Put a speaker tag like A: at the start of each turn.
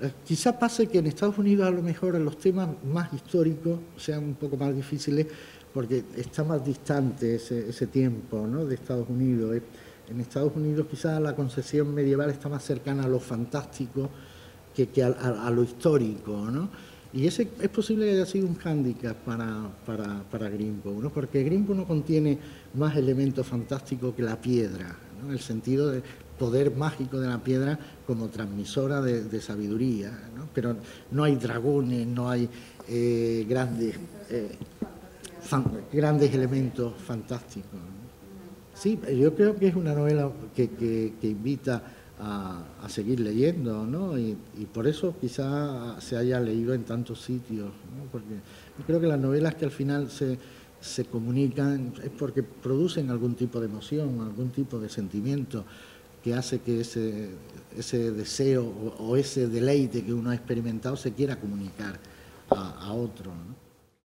A: Eh, quizá pase que en Estados Unidos a lo mejor los temas más históricos sean un poco más difíciles porque está más distante ese, tiempo ¿no? de Estados Unidos. En Estados Unidos quizás la concepción medieval está más cercana a lo fantástico que, a, lo histórico. ¿no? Y ese es posible que haya sido un hándicap para, para, para ¿no? porque Grimbo no contiene más elementos fantásticos que la piedra, ¿no? el sentido de poder mágico de la piedra como transmisora de, sabiduría, ¿no? pero no hay dragones, no hay eh, grandes, eh, grandes elementos fantásticos. Sí, yo creo que es una novela que, que, invita a, a, seguir leyendo, ¿no? Y, y, por eso quizá se haya leído en tantos sitios, ¿no? porque yo creo que las novelas que al final se, se comunican es porque producen algún tipo de emoción, algún tipo de sentimiento que hace que ese, ese deseo o, ese deleite que uno ha experimentado se quiera comunicar a, otro.